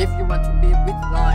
if you want to be with us.